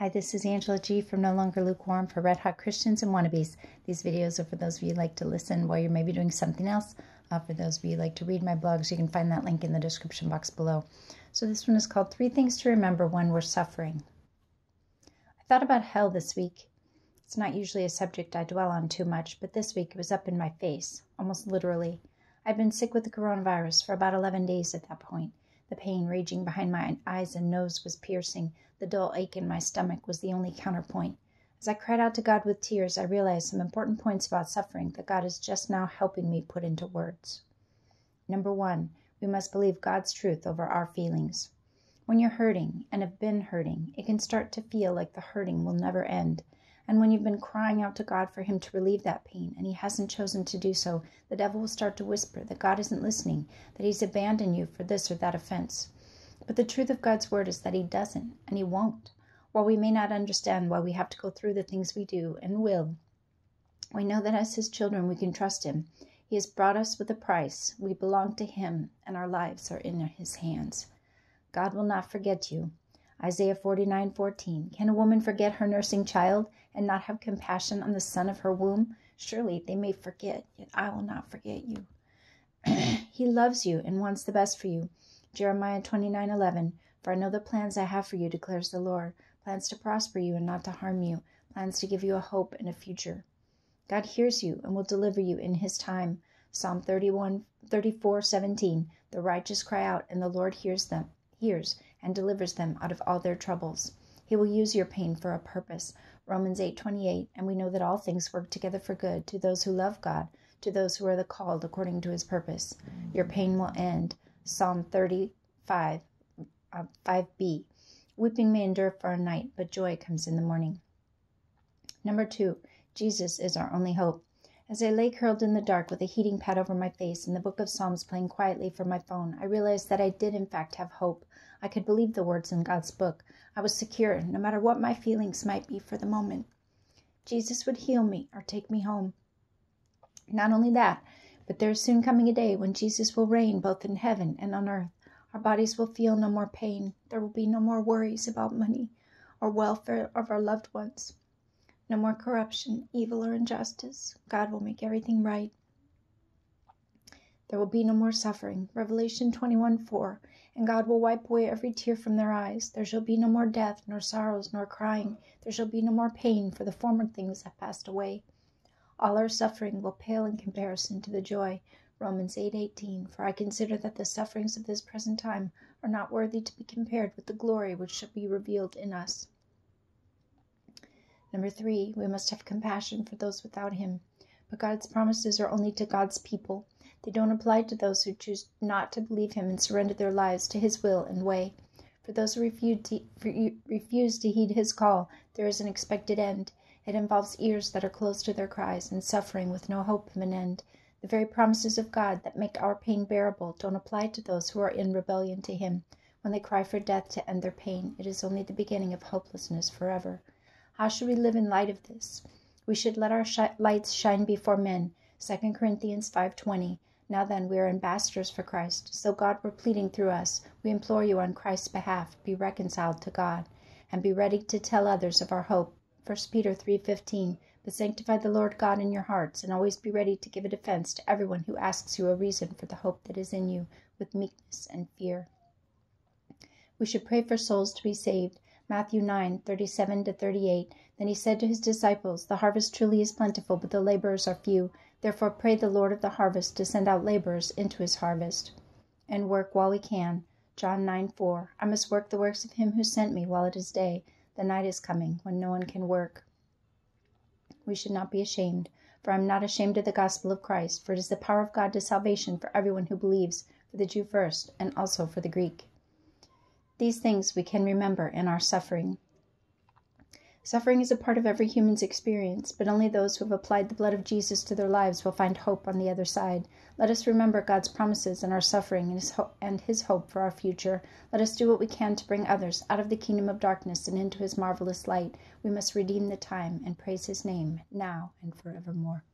Hi, this is Angela G from No Longer Lukewarm for Red Hot Christians and Wannabes. These videos are for those of you who like to listen while you're maybe doing something else. Uh, for those of you who like to read my blogs, you can find that link in the description box below. So this one is called Three Things to Remember When We're Suffering. I thought about hell this week. It's not usually a subject I dwell on too much, but this week it was up in my face, almost literally. I'd been sick with the coronavirus for about 11 days at that point. The pain raging behind my eyes and nose was piercing. The dull ache in my stomach was the only counterpoint. As I cried out to God with tears, I realized some important points about suffering that God is just now helping me put into words. Number one, we must believe God's truth over our feelings. When you're hurting and have been hurting, it can start to feel like the hurting will never end. And when you've been crying out to God for Him to relieve that pain and He hasn't chosen to do so, the devil will start to whisper that God isn't listening, that He's abandoned you for this or that offense. But the truth of God's word is that He doesn't, and He won't. While we may not understand why we have to go through the things we do and will, we know that as His children we can trust Him. He has brought us with a price. We belong to Him, and our lives are in His hands. God will not forget you. Isaiah 49:14. Can a woman forget her nursing child and not have compassion on the son of her womb? Surely they may forget, yet I will not forget you. he loves you and wants the best for you. Jeremiah 29:11. For I know the plans I have for you, declares the Lord, plans to prosper you and not to harm you, plans to give you a hope and a future. God hears you and will deliver you in his time. Psalm 31 34:17. The righteous cry out and the Lord hears them hears and delivers them out of all their troubles. He will use your pain for a purpose. Romans 8:28 and we know that all things work together for good to those who love God, to those who are the called according to his purpose. Your pain will end. Psalm 35 uh, 5b. Weeping may endure for a night, but joy comes in the morning. Number 2. Jesus is our only hope. As I lay curled in the dark with a heating pad over my face and the book of Psalms playing quietly from my phone, I realized that I did in fact have hope. I could believe the words in God's book. I was secure, no matter what my feelings might be for the moment. Jesus would heal me or take me home. Not only that, but there is soon coming a day when Jesus will reign both in heaven and on earth. Our bodies will feel no more pain. There will be no more worries about money or welfare of our loved ones. No more corruption, evil, or injustice. God will make everything right. There will be no more suffering. Revelation 21 4. And God will wipe away every tear from their eyes. There shall be no more death, nor sorrows, nor crying. There shall be no more pain, for the former things have passed away. All our suffering will pale in comparison to the joy. Romans 8:18 For I consider that the sufferings of this present time are not worthy to be compared with the glory which shall be revealed in us. Number three, we must have compassion for those without Him. But God's promises are only to God's people. They don't apply to those who choose not to believe Him and surrender their lives to His will and way. For those who refuse to, heed His call, there is an expected end. It involves ears that are closed to their cries and suffering with no hope of an end. The very promises of God that make our pain bearable don't apply to those who are in rebellion to Him. When they cry for death to end their pain, it is only the beginning of hopelessness forever. How should we live in light of this? We should let our sh- lights shine before men. 2 Corinthians 5:20. Now then, we are ambassadors for Christ. So God were pleading through us. We implore you on Christ's behalf, be reconciled to God, and be ready to tell others of our hope. 1 Peter 3:15. But sanctify the Lord God in your hearts, and always be ready to give a defense to everyone who asks you a reason for the hope that is in you, with meekness and fear. We should pray for souls to be saved. Matthew 9, 37 to 38. Then he said to his disciples, The harvest truly is plentiful, but the laborers are few. Therefore pray the Lord of the harvest to send out laborers into his harvest. And work while we can. John 9, 4. I must work the works of him who sent me while it is day. The night is coming when no one can work. We should not be ashamed, for I am not ashamed of the gospel of Christ, for it is the power of God to salvation for everyone who believes, for the Jew first, and also for the Greek. These things we can remember in our suffering. Suffering is a part of every human's experience, but only those who have applied the blood of Jesus to their lives will find hope on the other side. Let us remember God's promises in our suffering and his, ho- and his hope for our future. Let us do what we can to bring others out of the kingdom of darkness and into his marvelous light. We must redeem the time and praise his name now and forevermore.